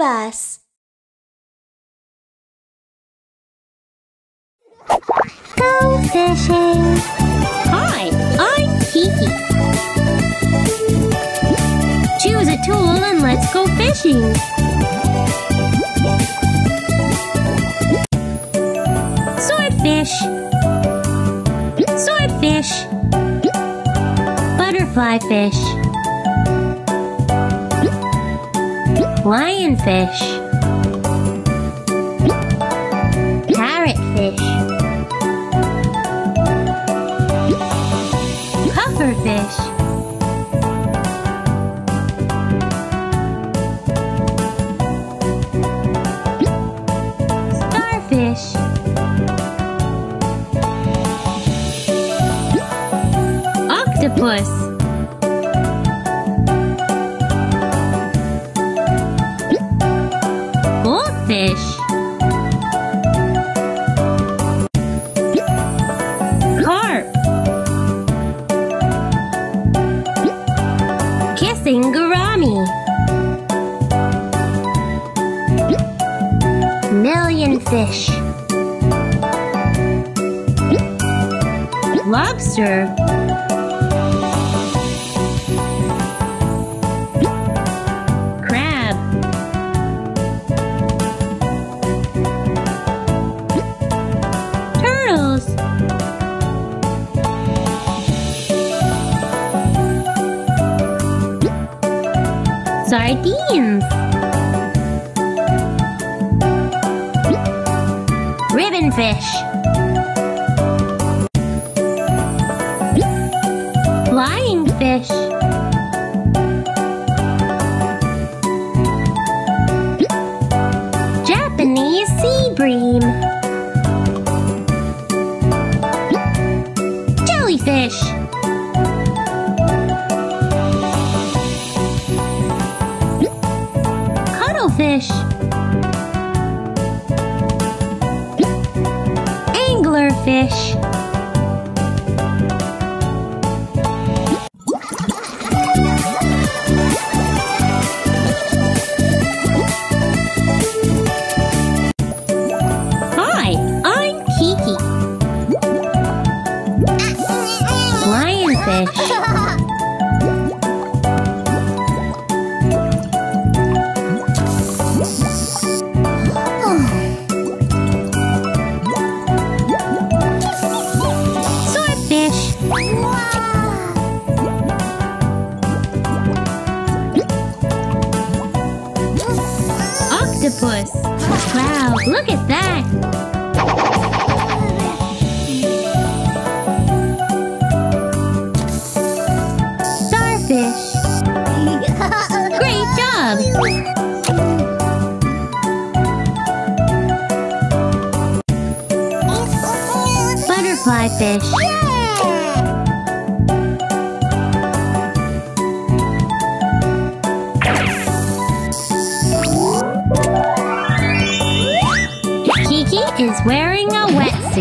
bus. Go fishing. Hi, I'm Kiki. Choose a tool and let's go fishing. Swordfish. Swordfish. Butterfly fish. Lionfish. Parrotfish. Pufferfish. Starfish. Octopus. Goldfish. Carp. Kissing gourami. Million fish. Lobster. Sardines. Ribbonfish. Flying fish. Anglerfish. Look at that. Starfish. Great job. Butterfly fish.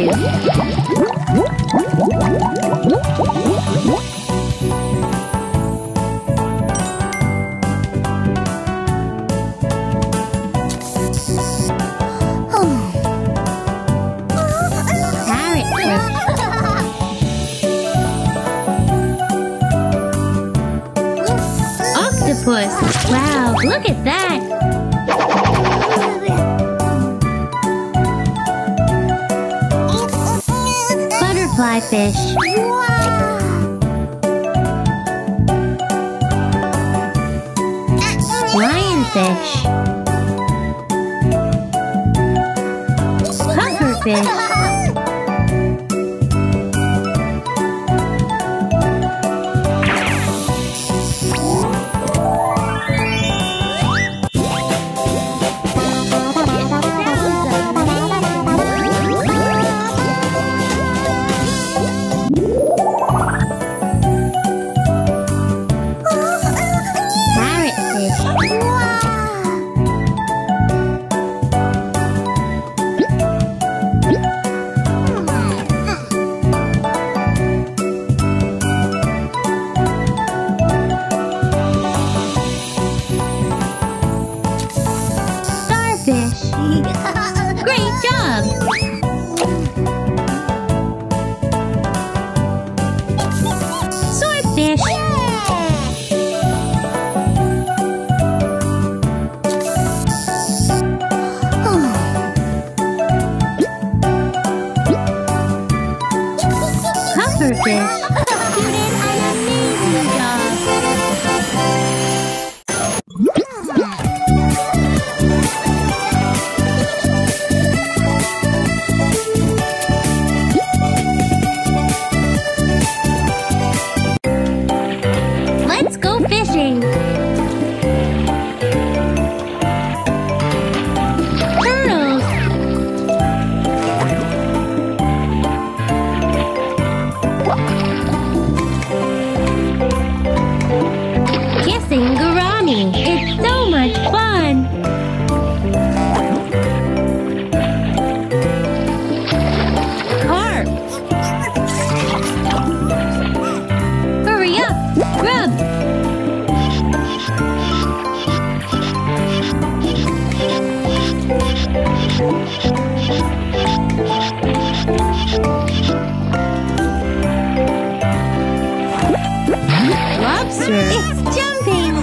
Wetsuit. Octopus. Wow, look at that. Fish. Lionfish. Pufferfish. It's jumping!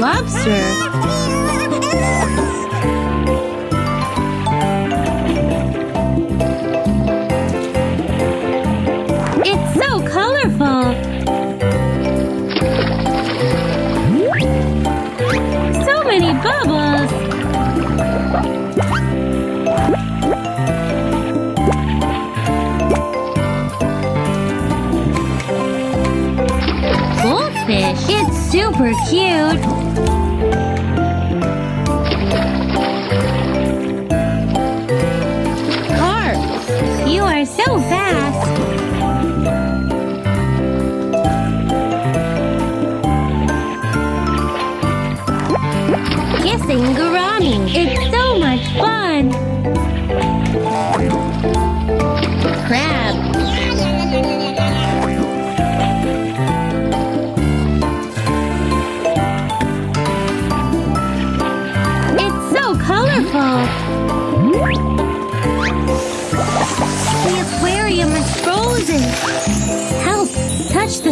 Lobster! super cute.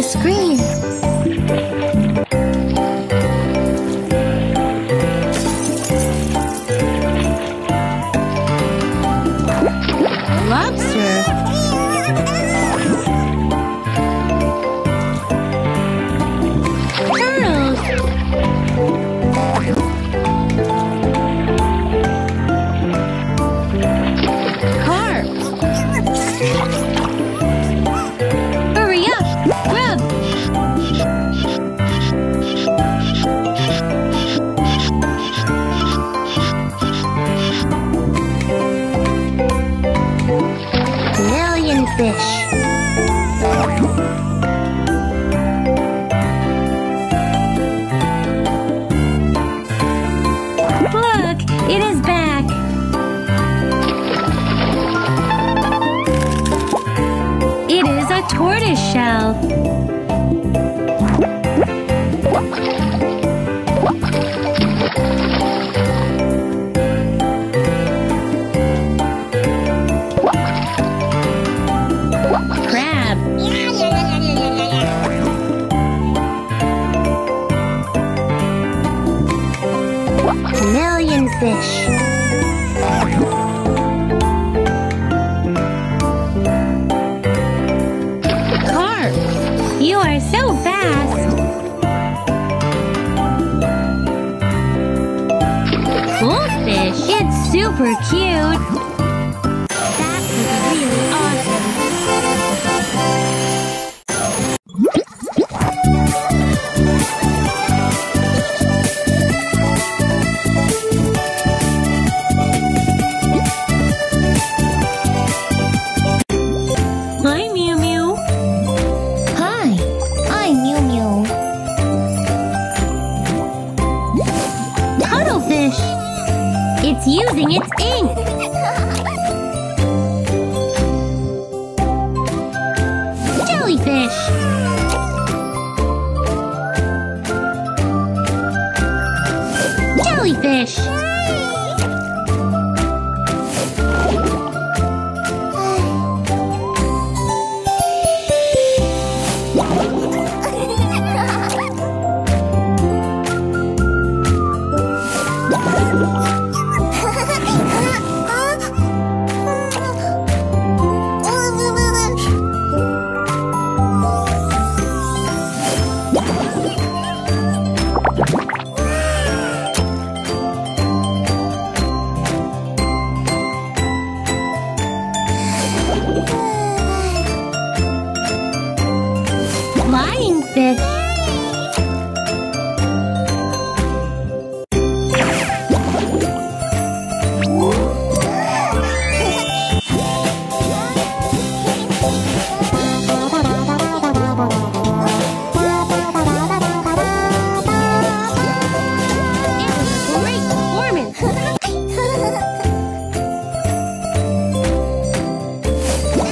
screen. tortoise shell. so fast! Goldfish, it's super cute!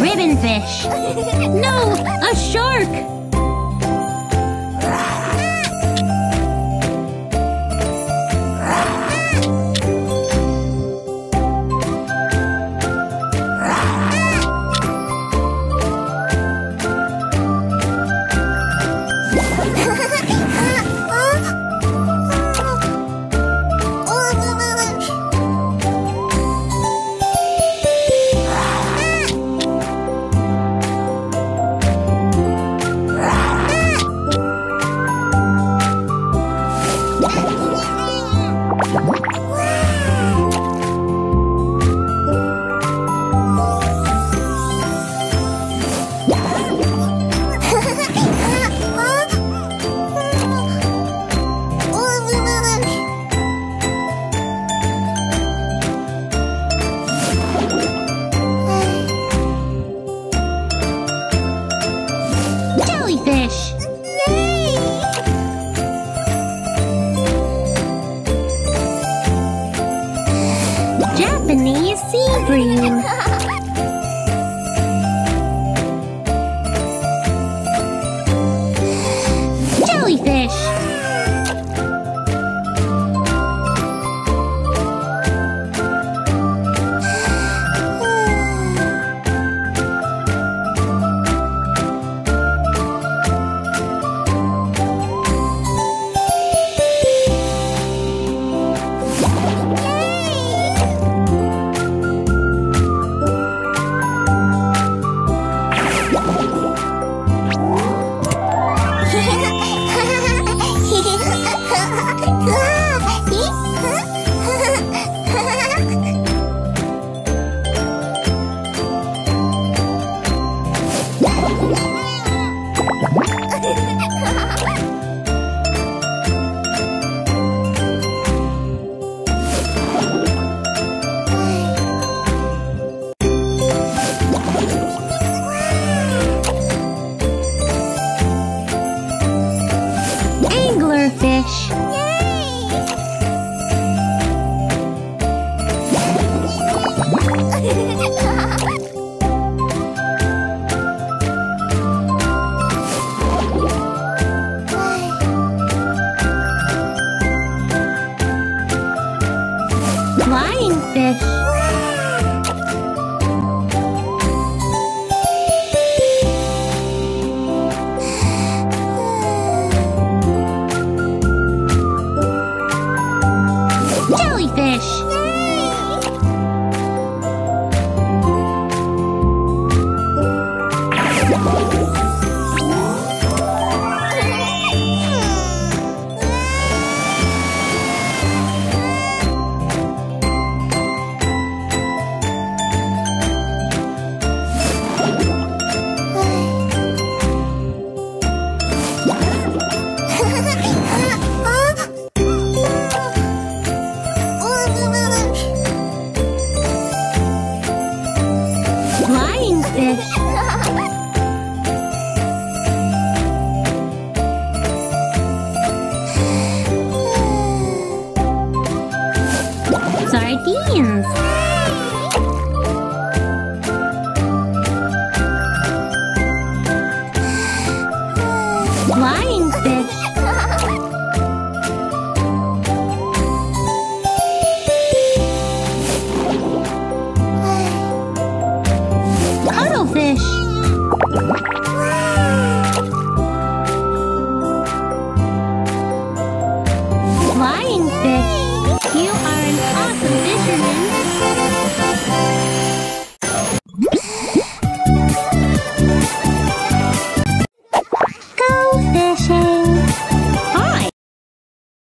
Ribbon fish. No, a shark.